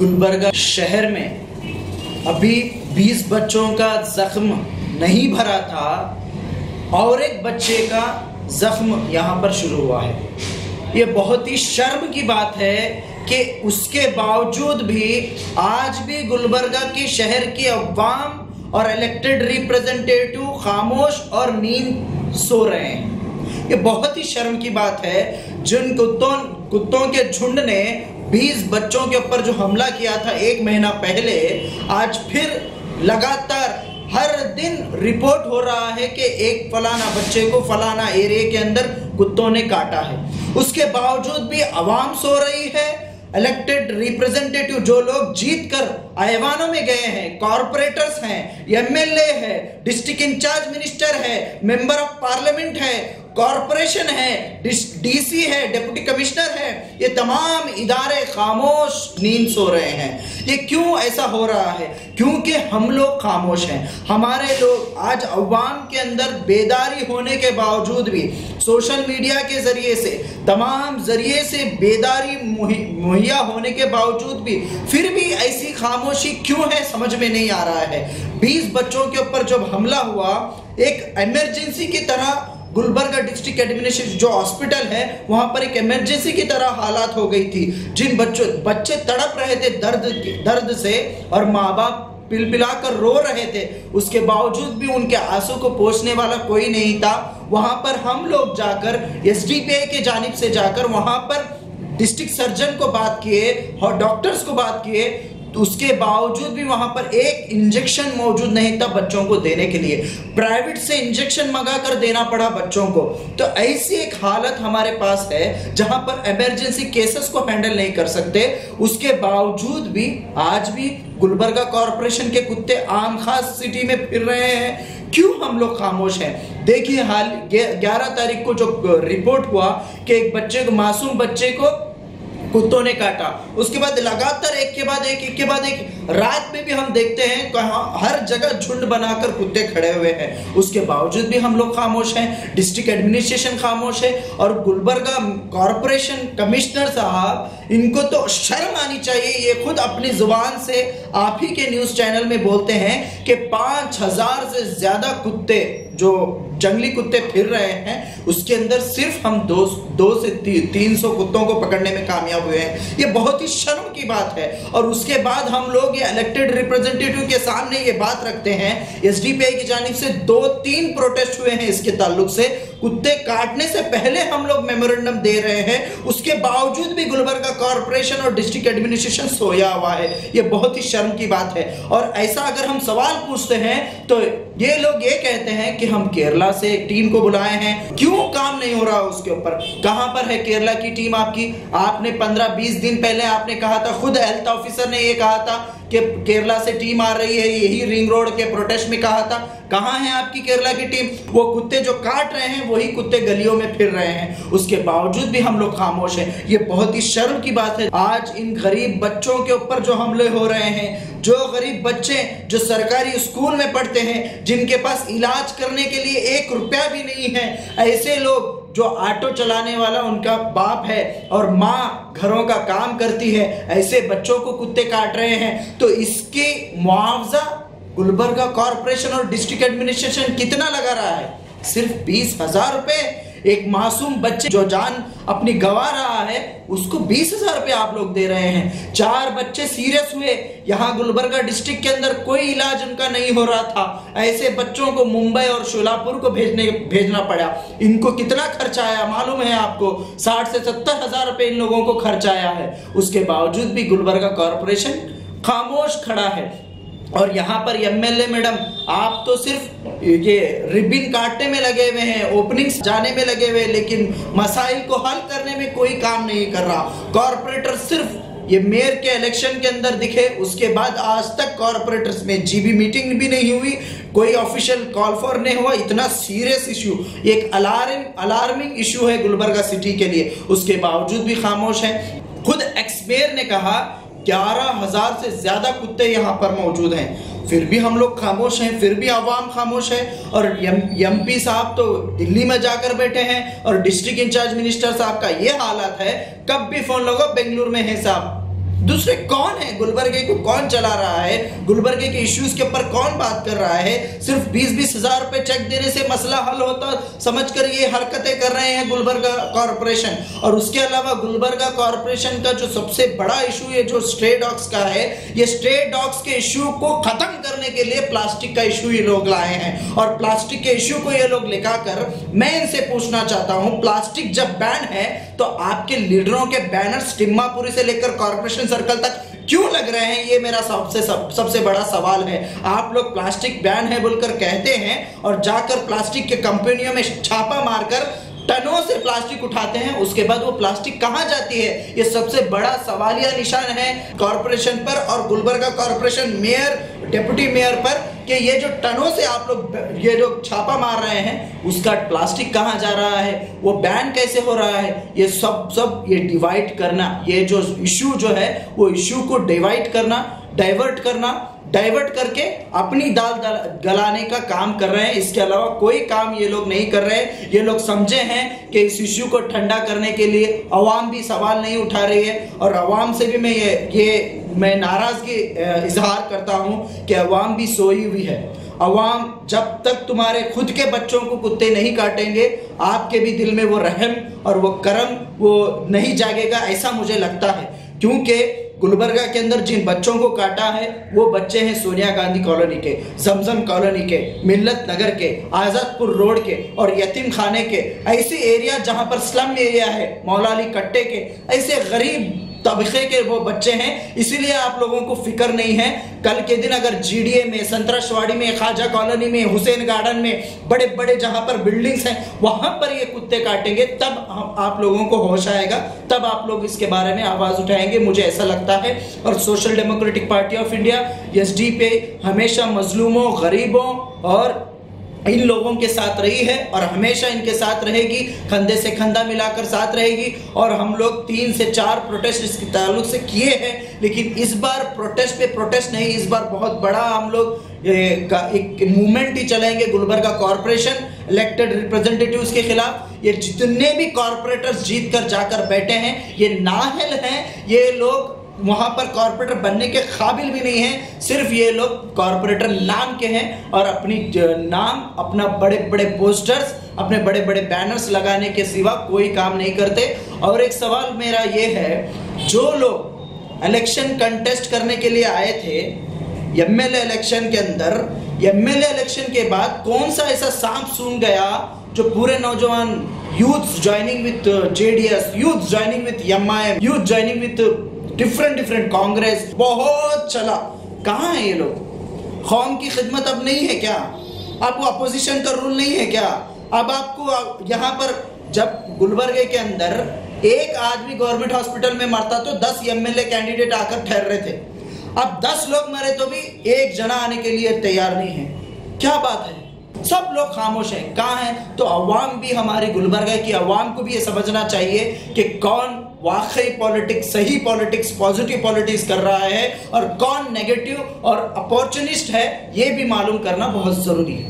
गुलबर्गा शहर में अभी 20 बच्चों का जख्म नहीं भरा था और एक बच्चे का जख्म यहाँ पर शुरू हुआ है। ये बहुत ही शर्म की बात है कि उसके बावजूद भी आज भी गुलबर्गा के शहर के अवाम और इलेक्टेड रिप्रेजेंटेटिव खामोश और नींद सो रहे हैं। ये बहुत ही शर्म की बात है। जिन कुत्तों कुत्तों के झुंड ने 20 बच्चों के ऊपर जो हमला किया था एक महीना पहले, आज फिर लगातार हर दिन रिपोर्ट हो रहा है कि एक फलाना बच्चे को फलाना एरिया के अंदर कुत्तों ने काटा है। उसके बावजूद भी आवाम सो रही है। इलेक्टेड रिप्रेजेंटेटिव जो लोग जीत कर ऐवानों में गए हैं कॉरपोरेटर्स हैं एमएलए है डिस्ट्रिक्ट इंचार्ज मिनिस्टर है मेंबर ऑफ़ पार्लियामेंट है कॉरपोरेशन है, डीसी है डिप्टी कमिश्नर है, ये तमाम इदारे खामोश नींद सो रहे हैं। ये क्यों ऐसा हो रहा है? क्योंकि हम लोग खामोश हैं। हमारे लोग आज अवाम के अंदर बेदारी होने के बावजूद भी सोशल मीडिया के ज़रिए से, तमाम ज़रिए से बेदारी मुहैया होने के बावजूद भी फिर भी ऐसी खामोशी क्यों है, समझ में नहीं आ रहा है। बीस बच्चों के ऊपर जब हमला हुआ, एक एमरजेंसी की तरह गुलबर्गा डिस्ट्रिक्ट एडमिनिस्ट्रेशन जो हॉस्पिटल है, वहाँ पर एक इमरजेंसी की तरह हालात हो गई थी। जिन बच्चों, बच्चे तड़प रहे थे दर्द दर्द से और माँ बाप पिलपिलाकर रो रहे थे, उसके बावजूद भी उनके आँसू को पोषने वाला कोई नहीं था। वहाँ पर हम लोग जाकर एस के जानब से जाकर, वहाँ पर डिस्ट्रिक्ट सर्जन को बात किए, और डॉक्टर्स को बात किए तो उसके बावजूद भी वहाँ पर एक इंजेक्शन मौजूद नहीं था बच्चों को देने के लिए। प्राइवेट से इंजेक्शन मंगा कर देना पड़ा बच्चों को। तो ऐसी एक हालत हमारे पास है, जहाँ पर इमरजेंसी केसेस को हैंडल नहीं कर सकते। उसके बावजूद भी आज भी गुलबर्गा कॉरपोरेशन के कुत्ते आम खास सिटी में फिर रहे हैं। क्यों हम लोग खामोश हैं? देखिए हाल 11 तारीख को जो रिपोर्ट हुआ कि एक बच्चे को, मासूम बच्चे को कुत्तों ने काटा। उसके बाद लगातार एक के बाद एक एक के बाद एक। रात में भी हम देखते हैं कहा हर जगह झुंड बनाकर कुत्ते खड़े हुए हैं। उसके बावजूद भी हम लोग खामोश हैं, डिस्ट्रिक्ट एडमिनिस्ट्रेशन खामोश है और गुलबर्गा कॉरपोरेशन कमिश्नर साहब, इनको तो शर्म आनी चाहिए। ये खुद अपनी ज़ुबान से आप ही के न्यूज़ चैनल में बोलते हैं कि पाँच से ज़्यादा कुत्ते जो जंगली कुत्ते फिर रहे हैं उसके अंदर सिर्फ़ हम दो दो से ती, तीन सौ कुत्तों को पकड़ने में कामयाब हुए हैं। ये बहुत ही शर्म की बात है। और उसके बाद हम लोग ये इलेक्टेड रिप्रेजेंटेटिव के सामने ये बात रखते हैं। एसडीपीए की जानब से दो तीन प्रोटेस्ट हुए हैं इसके ताल्लुक से। कुत्ते काटने से पहले हम लोग मेमोरेंडम दे रहे हैं। उसके बावजूद भी गुलबर्गा कॉरपोरेशन और डिस्ट्रिक्ट एडमिनिस्ट्रेशन सोया हुआ है। ये बहुत ही शर्म की बात है। और ऐसा अगर हम सवाल पूछते हैं तो ये लोग ये कहते हैं कि हम केरला से एक टीम को बुलाए हैं। क्यों काम नहीं हो रहा उसके ऊपर? कहाँ पर है केरला की टीम आपकी? आपने 15-20 दिन पहले आपने कहा था, खुद हेल्थ ऑफिसर ने ये कहा था कि केरला से टीम आ रही है, यही रिंग रोड के प्रोटेस्ट में कहा था। कहाँ है आपकी केरला की टीम वो कुत्ते जो काट रहे हैं, वही कुत्ते गलियों में फिर रहे हैं। उसके बावजूद भी हम लोग खामोश हैं। ये बहुत ही शर्म की बात है। आज इन गरीब बच्चों के ऊपर जो हमले हो रहे हैं, जो गरीब बच्चे जो सरकारी स्कूल में पढ़ते हैं, जिनके पास इलाज करने के लिए एक रुपया भी नहीं है, ऐसे लोग जो ऑटो चलाने वाला उनका बाप है और माँ घरों का काम करती है, ऐसे बच्चों को कुत्ते काट रहे हैं। तो इसके मुआवजा गुलबर्गा कॉरपोरेशन और डिस्ट्रिक्ट एडमिनिस्ट्रेशन कितना लगा रहा है? सिर्फ़ बीस हज़ार रुपए एक मासूम बच्चे जो जान अपनी गवा रहा है, उसको बीस हज़ार रुपए आप लोग दे रहे हैं। चार बच्चे सीरियस हुए। यहाँ गुलबर्गा डिस्ट्रिक्ट के अंदर कोई इलाज उनका नहीं हो रहा था। ऐसे बच्चों को मुंबई और शोलापुर को भेजने, भेजना पड़ा। इनको कितना खर्च आया मालूम है आपको? साठ से सत्तर हज़ार रुपए इन लोगों को खर्च आया है। उसके बावजूद भी गुलबर्गा कॉरपोरेशन खामोश खड़ा है। और यहाँ पर एमएलए मैडम आप तो सिर्फ़ ये रिबिन काटने में लगे हुए हैं ओपनिंग्स जाने में लगे हुए हैं, लेकिन मसाइल को हल करने में कोई काम नहीं कर रहा। कॉरपोरेटर सिर्फ़ ये मेयर के इलेक्शन के अंदर दिखे, उसके बाद आज तक कॉरपोरेटर्स में जीबी मीटिंग भी नहीं हुई, कोई ऑफिशियल कॉल फॉर नहीं हुआ, इतना सीरियस इशू एक अलार्म अलार्मिंग इशू है गुलबर्गा सिटी के लिए। उसके बावजूद भी खामोश है। खुद एक्स मेयर ने कहा ग्यारह हज़ार से ज़्यादा कुत्ते यहाँ पर मौजूद हैं। फिर भी हम लोग खामोश हैं, फिर भी आवाम खामोश है और एम पी साहब तो दिल्ली में जाकर बैठे हैं और डिस्ट्रिक्ट इंचार्ज मिनिस्टर साहब का ये हालत है, कब भी फ़ोन लगो बेंगलुरु में है साहब। दूसरे कौन है? गुलबर्गे को कौन चला रहा है? गुलबर्गे के इश्यूज़ के ऊपर कौन बात कर रहा है? सिर्फ़ बीस बीस हज़ार रुपए चेक देने से मसला हल होता समझकर ये हरकतें कर रहे हैं गुलबर्गा कॉरपोरेशन और उसके अलावा गुलबर्गा कॉरपोरेशन का जो सबसे बड़ा इशू है जो स्ट्रे डॉग्स का है, ये स्ट्रे डॉग्स के इश्यू को खत्म करने के लिए प्लास्टिक का इशू ये लोग लाए हैं। और प्लास्टिक के इशू को ये लोग लेकर मैं इनसे पूछना चाहता हूँ, प्लास्टिक जब बैन है तो आपके लीडरों के बैनर टिम्मापुरी से लेकर कॉरपोरेशन सर्कल तक क्यों लग रहे हैं? ये मेरा सबसे सब, सबसे बड़ा सवाल है। आप लोग प्लास्टिक बैन है बोलकर कहते हैं और जाकर प्लास्टिक के कंपनियों में छापा मारकर टनों से प्लास्टिक उठाते हैं उसके बाद वो प्लास्टिक कहाँ जाती है? ये सबसे बड़ा सवालिया निशान है। कॉरपोरेशन पर और Gulbarga corporation mayor deputy mayor पर कि ये जो टनों से आप लोग ये जो छापा मार रहे हैं, उसका प्लास्टिक कहाँ जा रहा है, वो बैन कैसे हो रहा है, ये सब सब ये डिवाइड करना, ये जो इशू जो है, वो इशू को डिवाइड करना डाइवर्ट करना डाइवर्ट करके अपनी दाल गलाने का काम कर रहे हैं। इसके अलावा कोई काम ये लोग नहीं कर रहे। हैं ये लोग समझे हैं कि इस इश्यू को ठंडा करने के लिए अवाम भी सवाल नहीं उठा रही है। और अवाम से भी मैं ये ये मैं नाराज़गी इजहार करता हूँ कि अवाम भी सोई हुई है। अवाम, जब तक तुम्हारे खुद के बच्चों को कुत्ते नहीं काटेंगे, आपके भी दिल में वो रहम और वो करम वो नहीं जागेगा, ऐसा मुझे लगता है। क्योंकि गुलबर्गा के अंदर जिन बच्चों को काटा है, वो बच्चे हैं सोनिया गांधी कॉलोनी के, जमजम कॉलोनी के, मिल्लत नगर के, आज़ादपुर रोड के और यतीम खाने के। ऐसे एरिया जहाँ पर स्लम एरिया है, मौलाली कट्टे के, ऐसे गरीब तबके के वो बच्चे हैं, इसीलिए आप लोगों को फ़िक्र नहीं है। कल के दिन अगर जीडीए में, संतराशवाड़ी में खाजा कॉलोनी में, हुसैन गार्डन में बड़े बड़े जहाँ पर बिल्डिंग्स हैं, वहाँ पर ये कुत्ते काटेंगे, तब आप लोगों को होश आएगा, तब आप लोग इसके बारे में आवाज़ उठाएँगे, मुझे ऐसा लगता है। और social democratic party of India S पे हमेशा मजलूमों, गरीबों और इन लोगों के साथ रही है और हमेशा इनके साथ रहेगी कंधे से कंधा मिलाकर साथ रहेगी। और हम लोग तीन से चार प्रोटेस्ट इसके ताल्लुक से किए हैं, लेकिन इस बार प्रोटेस्ट पे प्रोटेस्ट नहीं, इस बार बहुत बड़ा हम लोग एक मूवमेंट ही चलेंगे गुलबर्गा कॉरपोरेशन इलेक्टेड रिप्रेजेंटेटिव्स के खिलाफ। ये जितने भी कॉरपोरेटर्स जीत कर जाकर बैठे हैं, ये नाहल हैं, ये लोग वहाँ पर कॉरपोरेटर बनने के काबिल भी नहीं है, सिर्फ़ ये लोग कॉरपोरेटर नाम के हैं और अपनी नाम, अपना बड़े बड़े पोस्टर्स अपने बड़े बड़े बैनर्स लगाने के सिवा कोई काम नहीं करते। और एक सवाल मेरा ये है, जो लोग इलेक्शन कंटेस्ट करने के लिए आए थे एमएलए इलेक्शन के अंदर एमएलए इलेक्शन के बाद कौन सा ऐसा सांप सुन गया जो पूरे नौजवान youth joining with JDS youth joining with MIM youth joining with different different Congress बहुत चला। कहाँ है ये लोग? कौम की खिदमत अब नहीं है क्या? आपको अपोजिशन का रूल नहीं है क्या? अब आपको, यहाँ पर जब गुलबर्गे के अंदर एक आदमी गवर्नमेंट हॉस्पिटल में मरता तो दस एमएलए कैंडिडेट आकर ठहर रहे थे। अब दस लोग मरे तो भी एक जना आने के लिए तैयार नहीं है। क्या बात है? सब लोग खामोश हैं। कहाँ हैं? तो अवाम भी हमारी गुलबर्गा की अवाम को भी ये समझना चाहिए कि कौन वाकई पॉलिटिक्स सही पॉलिटिक्स पॉजिटिव पॉलिटिक्स कर रहा है और कौन नेगेटिव और अपॉर्चुनिस्ट है, ये भी मालूम करना बहुत ज़रूरी है।